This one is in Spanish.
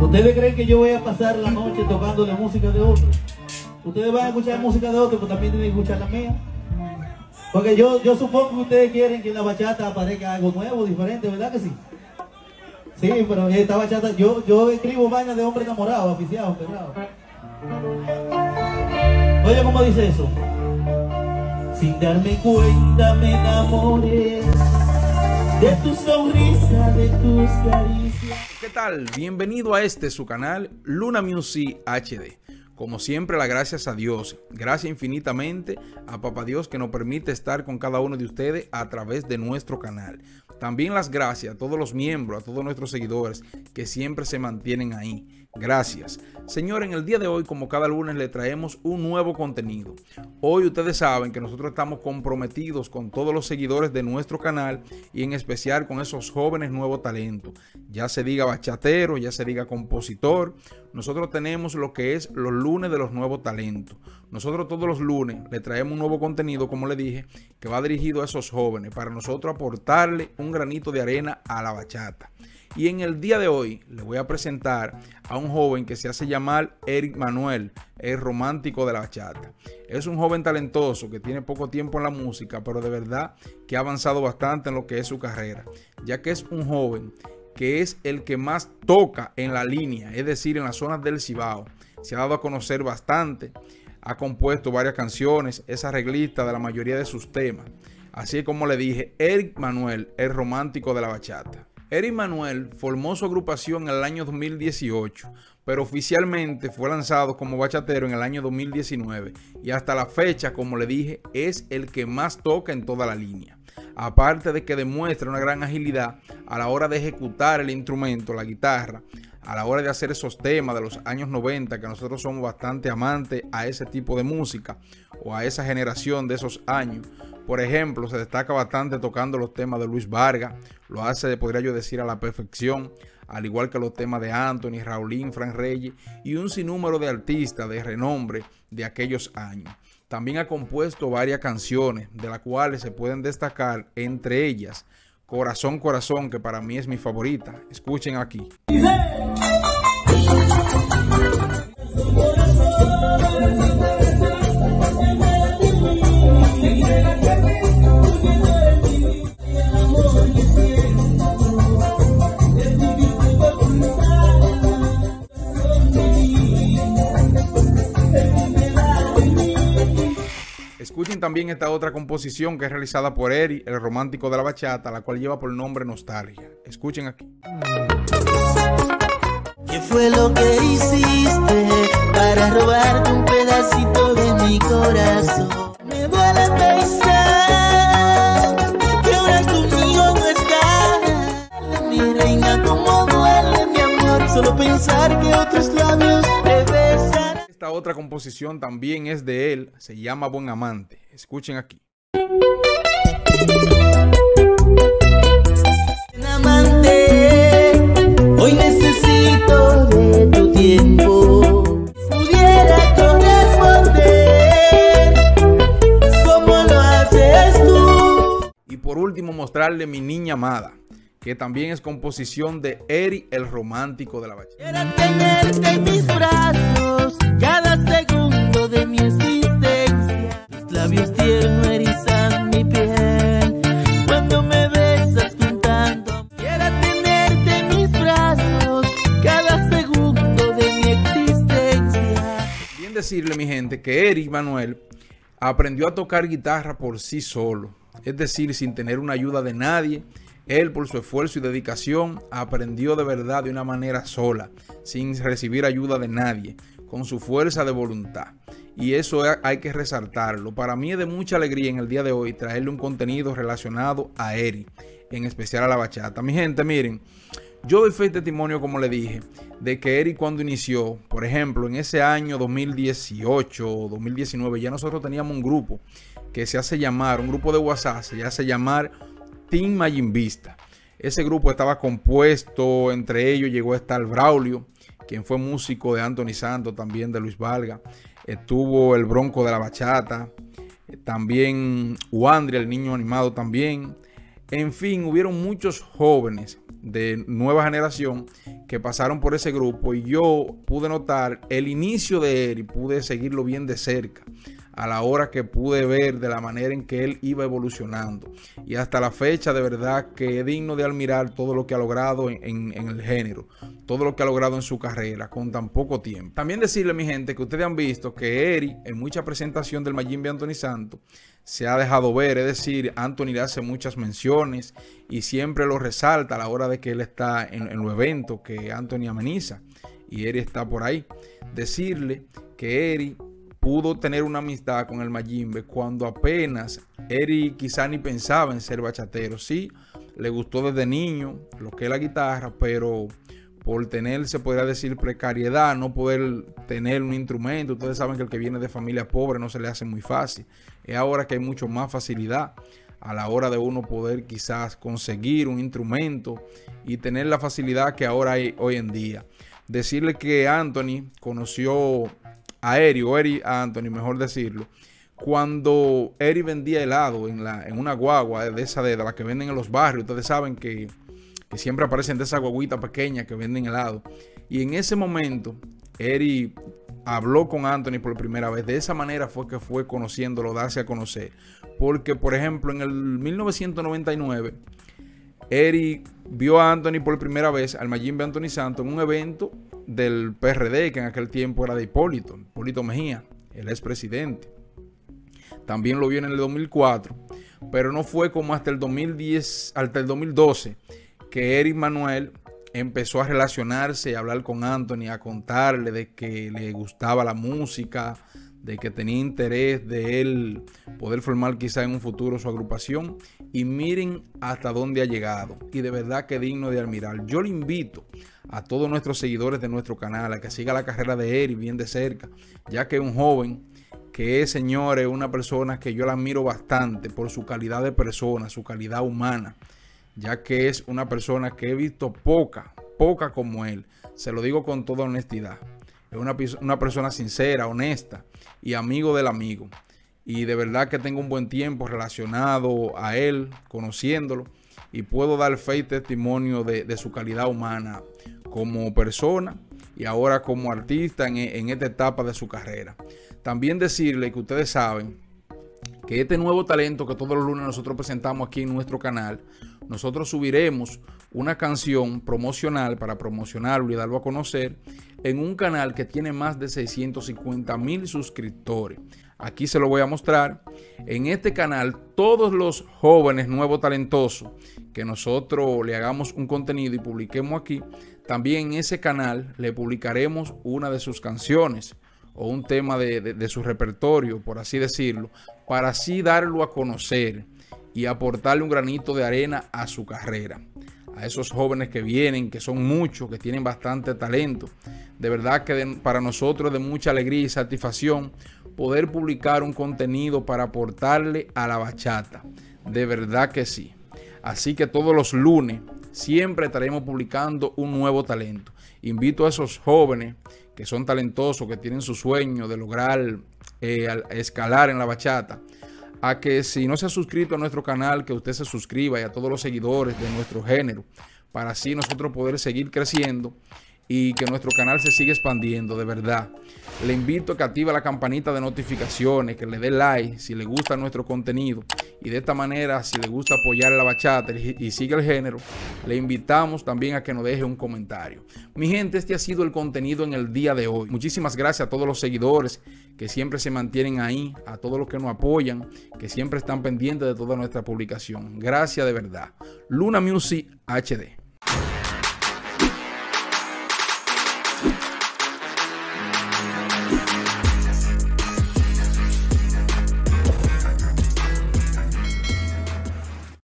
¿Ustedes creen que yo voy a pasar la noche tocando la música de otros? Ustedes van a escuchar música de otros, pero también tienen que escuchar la mía. Porque yo, yo supongo que ustedes quieren que la bachata aparezca algo nuevo, diferente, ¿verdad que sí? Sí, pero esta bachata, yo, yo escribo vainas de hombre enamorado, oficiado, cerrado. Oye, ¿cómo dice eso? Sin darme cuenta me enamoré de tu sonrisa, de tus caricias. ¿Qué tal? Bienvenido a este su canal Luna Music HD. Como siempre, las gracias a Dios. Gracias infinitamente a Papá Dios que nos permite estar con cada uno de ustedes a través de nuestro canal. También las gracias a todos los miembros, a todos nuestros seguidores que siempre se mantienen ahí. Gracias. Señor, en el día de hoy, como cada lunes, le traemos un nuevo contenido. Hoy ustedes saben que nosotros estamos comprometidos con todos los seguidores de nuestro canal y en especial con esos jóvenes nuevos talentos. Ya se diga bachatero, ya se diga compositor. Nosotros tenemos lo que es los lunes de los nuevos talentos. Nosotros todos los lunes le traemos un nuevo contenido, como le dije, que va dirigido a esos jóvenes para nosotros aportarle un granito de arena a la bachata. Y en el día de hoy le voy a presentar a un joven que se hace llamar Eric Manuel, el romántico de la bachata. Es un joven talentoso que tiene poco tiempo en la música, pero de verdad que ha avanzado bastante en lo que es su carrera, ya que es un joven que es el que más toca en la línea, es decir, en las zonas del Cibao. Se ha dado a conocer bastante, ha compuesto varias canciones, es arreglista de la mayoría de sus temas. Así como le dije, Eric Manuel, el romántico de la bachata. Eric Manuel formó su agrupación en el año 2018, pero oficialmente fue lanzado como bachatero en el año 2019 y hasta la fecha, como le dije, es el que más toca en toda la línea. Aparte de que demuestra una gran agilidad a la hora de ejecutar el instrumento, la guitarra, a la hora de hacer esos temas de los años 90, que nosotros somos bastante amantes a ese tipo de música o a esa generación de esos años. Por ejemplo, se destaca bastante tocando los temas de Luis Vargas, lo hace, podría yo decir, a la perfección, al igual que los temas de Anthony, Raulín, Fran Reyes y un sinnúmero de artistas de renombre de aquellos años. También ha compuesto varias canciones, de las cuales se pueden destacar entre ellas Corazón, Corazón, que para mí es mi favorita. Escuchen aquí. También esta otra composición que es realizada por Eri, el romántico de la bachata, la cual lleva por nombre Nostalgia. Escuchen aquí. ¿Qué fue lo que hiciste para robarte un pedacito de mi corazón? Me duele pensar que ahora conmigo no estás. Mi reina, como duele mi amor, solo pensar que otros labios te besan. Esta otra composición también es de él, se llama Buen Amante. Escuchen aquí. amante, hoy necesito de tu tiempo. Pudiera corresponder como lo haces tú. Y por último mostrarle Mi Niña Amada, que también es composición de Eri, el romántico de la bachata. Que Eri Manuel aprendió a tocar guitarra por sí solo, es decir, sin tener una ayuda de nadie. Él, por su esfuerzo y dedicación, aprendió de verdad de una manera sola, sin recibir ayuda de nadie, con su fuerza de voluntad. Y eso hay que resaltarlo. Para mí es de mucha alegría en el día de hoy traerle un contenido relacionado a Eri, en especial a la bachata. Mi gente, miren, yo doy fe y testimonio, como le dije, de que Eri cuando inició, por ejemplo, en ese año 2018 o 2019, ya nosotros teníamos un grupo que se hace llamar, un grupo de WhatsApp, se hace llamar Team Mayimbista. Ese grupo estaba compuesto, entre ellos llegó a estar Braulio, quien fue músico de Anthony Santos, también de Luis Valga. Estuvo el Bronco de la Bachata, también Wandri, el niño animado también. En fin, hubieron muchos jóvenes de nueva generación que pasaron por ese grupo y yo pude notar el inicio de él y pude seguirlo bien de cerca a la hora que pude ver de la manera en que él iba evolucionando. Y hasta la fecha, de verdad que es digno de admirar todo lo que ha logrado en, el género, todo lo que ha logrado en su carrera con tan poco tiempo. También decirle, mi gente, que ustedes han visto que Eri, en mucha presentación del Majimbe Anthony Santos, se ha dejado ver, es decir, Anthony le hace muchas menciones y siempre lo resalta a la hora de que él está en, en los eventos que Anthony ameniza y Eri está por ahí. Decirle que Eri pudo tener una amistad con el Mayimbe cuando apenas Eri quizá ni pensaba en ser bachatero. Sí, le gustó desde niño lo que es la guitarra, pero por tener, se podría decir, precariedad, no poder tener un instrumento. Ustedes saben que el que viene de familia pobre no se le hace muy fácil. Es ahora que hay mucho más facilidad a la hora de uno poder quizás conseguir un instrumento y tener la facilidad que ahora hay hoy en día. Decirle que Anthony conoció a Eri, o Eri a Anthony, mejor decirlo, cuando Eri vendía helado en, la, en una guagua de esa de, la que venden en los barrios. Ustedes saben que, siempre aparecen de esa guaguita pequeña que venden helado. Y en ese momento, Eri habló con Anthony por primera vez. De esa manera fue que fue conociéndolo, darse a conocer. Porque, por ejemplo, en el 1999, Eri vio a Anthony por primera vez, al Majimbe Anthony Santos, en un evento del PRD, que en aquel tiempo era de Hipólito, Hipólito Mejía, el expresidente. También lo vio en el 2004, pero no fue como hasta el 2010, hasta el 2012, que Eric Manuel empezó a relacionarse a hablar con Anthony, a contarle de que le gustaba la música, de que tenía interés de él poder formar quizá en un futuro su agrupación. Y miren hasta dónde ha llegado. Y de verdad que digno de admirar. Yo le invito a todos nuestros seguidores de nuestro canal a que siga la carrera de y bien de cerca, ya que es un joven que es, señores, una persona que yo la admiro bastante por su calidad de persona, su calidad humana, ya que es una persona que he visto poca, poca como él. Se lo digo con toda honestidad. Es una persona sincera, honesta y amigo del amigo. Y de verdad que tengo un buen tiempo relacionado a él, conociéndolo. Y puedo dar fe y testimonio de, su calidad humana como persona y ahora como artista en, en esta etapa de su carrera. También decirle que ustedes saben que este nuevo talento que todos los lunes nosotros presentamos aquí en nuestro canal, nosotros subiremos una canción promocional para promocionarlo y darlo a conocer en un canal que tiene más de 650 mil suscriptores. Aquí se lo voy a mostrar. En este canal, todos los jóvenes nuevos talentosos que nosotros le hagamos un contenido y publiquemos aquí, también en ese canal le publicaremos una de sus canciones o un tema de, su repertorio, por así decirlo, para así darlo a conocer y aportarle un granito de arena a su carrera. A esos jóvenes que vienen, que son muchos, que tienen bastante talento. De verdad que para nosotros de mucha alegría y satisfacción poder publicar un contenido para aportarle a la bachata. De verdad que sí. Así que todos los lunes siempre estaremos publicando un nuevo talento. Invito a esos jóvenes que son talentosos, que tienen su sueño de lograr eh, escalar en la bachata, a que si no se ha suscrito a nuestro canal, que usted se suscriba y a todos los seguidores de nuestro género, para así nosotros poder seguir creciendo y que nuestro canal se siga expandiendo, de verdad. Le invito a que active la campanita de notificaciones, que le dé like si le gusta nuestro contenido. Y de esta manera, si le gusta apoyar la bachata y sigue el género, le invitamos también a que nos deje un comentario. Mi gente, este ha sido el contenido en el día de hoy. Muchísimas gracias a todos los seguidores que siempre se mantienen ahí, a todos los que nos apoyan, que siempre están pendientes de toda nuestra publicación. Gracias de verdad. Luna Music HD. Thank you.